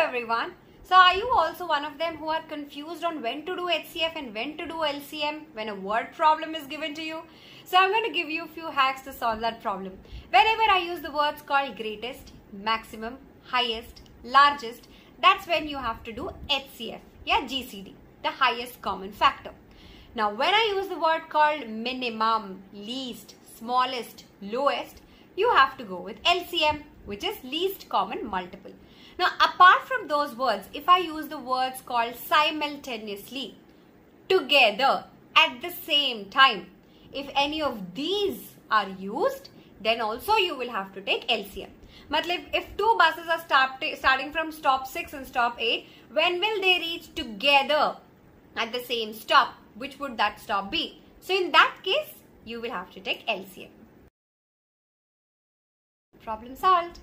everyone. So are you also one of them who are confused on when to do HCF and when to do LCM when a word problem is given to you? So I'm going to give you a few hacks to solve that problem. Whenever I use the words called greatest, maximum, highest, largest, that's when you have to do HCF, yeah, GCD, the highest common factor. Now when I use the word called minimum, least, smallest, lowest, you have to go with LCM, which is least common multiple. Now, apart from those words, if I use the words called simultaneously, together, at the same time, if any of these are used, then also you will have to take LCM. Matlab, if two buses are start, starting from stop 6 and stop 8, when will they reach together at the same stop? Which would that stop be? So in that case, you will have to take LCM. Problem solved.